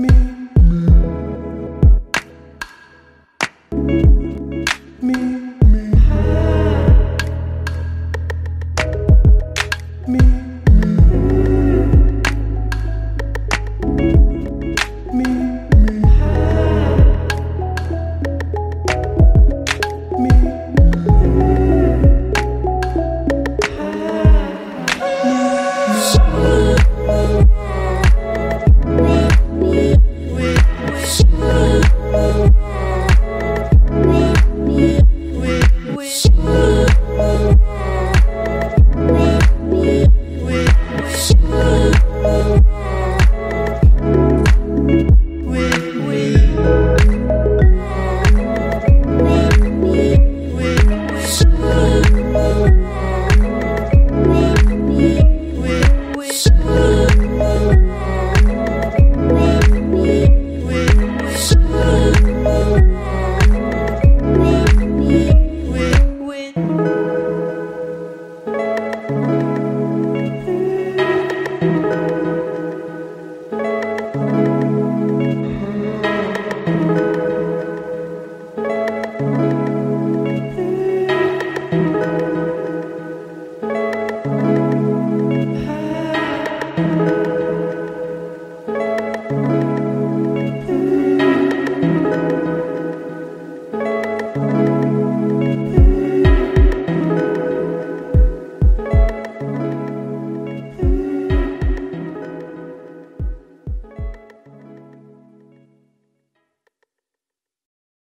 Me